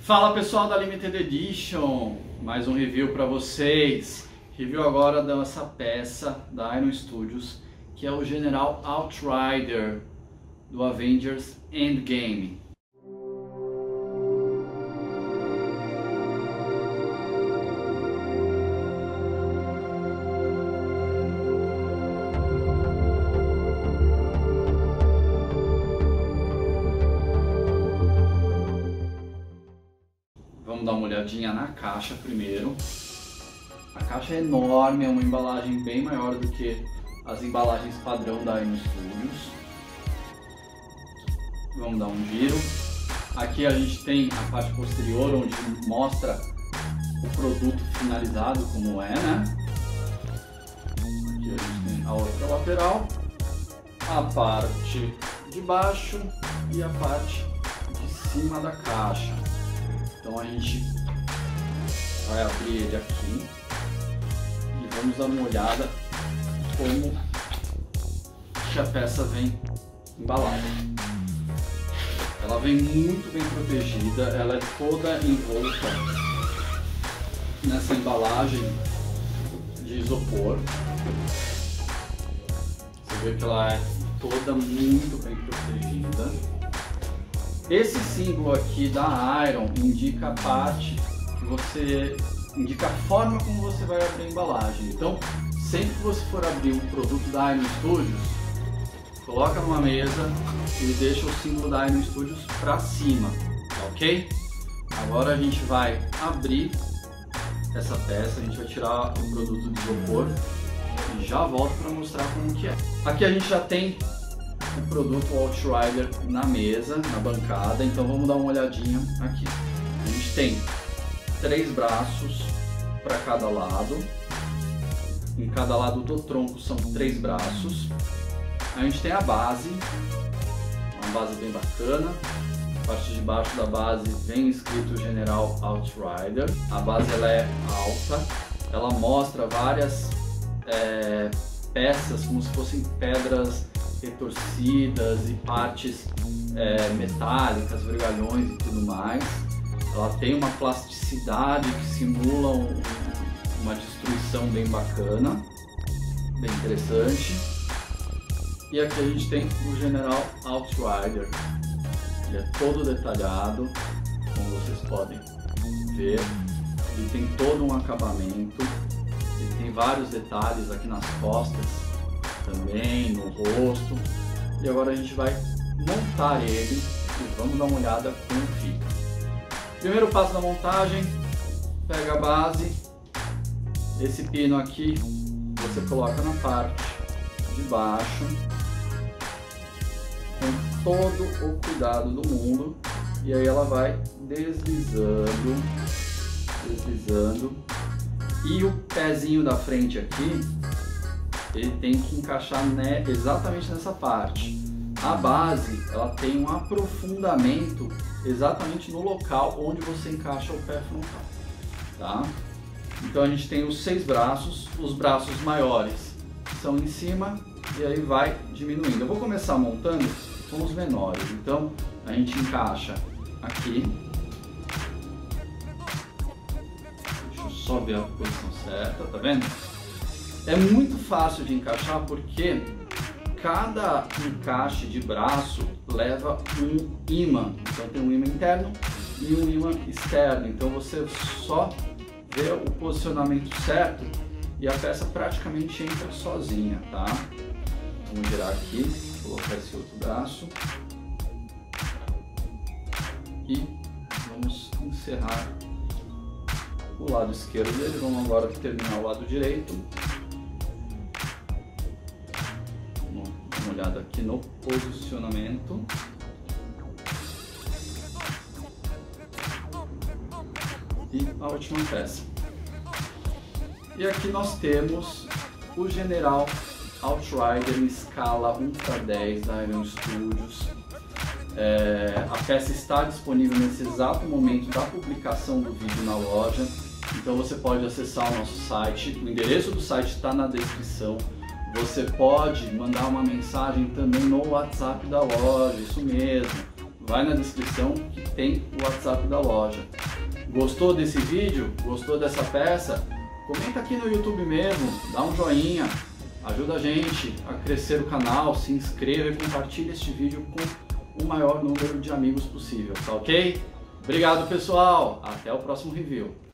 Fala pessoal da Limited Edition, mais um review para vocês. Review agora dessa peça da Iron Studios, que é o General Outrider do Avengers Endgame. Vamos dar uma olhadinha na caixa primeiro. A caixa é enorme, é uma embalagem bem maior do que as embalagens padrão da Ino Studios. Vamos dar um giro. Aqui a gente tem a parte posterior onde mostra o produto finalizado como é, né? Aqui a gente tem a outra lateral, a parte de baixo e a parte de cima da caixa. A gente vai abrir ele aqui e vamos dar uma olhada como que a peça vem embalada. Ela vem muito bem protegida, ela é toda envolta nessa embalagem de isopor. Você vê que ela é toda muito bem protegida. Esse símbolo aqui da Iron indica a parte que você indica a forma como você vai abrir a embalagem. Então, sempre que você for abrir um produto da Iron Studios, coloca numa mesa e deixa o símbolo da Iron Studios para cima, ok? Agora a gente vai abrir essa peça, a gente vai tirar o produto de isopor e já volto para mostrar como que é. Aqui a gente já tem o produto Outrider na mesa, na bancada, então vamos dar uma olhadinha aqui. A gente tem três braços para cada lado, em cada lado do tronco são três braços. A gente tem a base, uma base bem bacana. A parte de baixo da base vem escrito General Outrider. A base ela é alta, ela mostra várias é, peças como se fossem pedras retorcidas e partes é, metálicas, vergalhões e tudo mais. Ela tem uma plasticidade que simula um, uma destruição bem bacana, bem interessante. E aqui a gente tem o General Outrider. Ele é todo detalhado, como vocês podem ver. Ele tem todo um acabamento, ele tem vários detalhes aqui nas costas também, no rosto. E agora a gente vai montar ele e vamos dar uma olhada como fica. Primeiro passo da montagem, pega a base, esse pino aqui você coloca na parte de baixo com todo o cuidado do mundo e aí ela vai deslizando, deslizando e o pezinho da frente aqui ele tem que encaixar né, exatamente nessa parte. A base ela tem um aprofundamento exatamente no local onde você encaixa o pé frontal, tá? Então a gente tem os seis braços, os braços maiores são em cima e aí vai diminuindo. Eu vou começar montando com os menores. Então a gente encaixa aqui. Deixa eu só ver a posição certa, tá vendo? É muito fácil de encaixar porque cada encaixe de braço leva um imã. Então tem um imã interno e um imã externo. Então você só vê o posicionamento certo e a peça praticamente entra sozinha, tá? Vamos girar aqui, colocar esse outro braço e vamos encerrar o lado esquerdo dele. Vamos agora terminar o lado direito. Uma olhada aqui no posicionamento. E a última peça. E aqui nós temos o General Outrider em escala 1 para 10 da Iron Studios. É, a peça está disponível nesse exato momento da publicação do vídeo na loja, então você pode acessar o nosso site. O endereço do site está na descrição. Você pode mandar uma mensagem também no WhatsApp da loja, isso mesmo. vai na descrição que tem o WhatsApp da loja. Gostou desse vídeo? Gostou dessa peça? Comenta aqui no YouTube mesmo, dá um joinha, ajuda a gente a crescer o canal, se inscreva e compartilhe este vídeo com o maior número de amigos possível, tá ok? Obrigado pessoal, até o próximo review.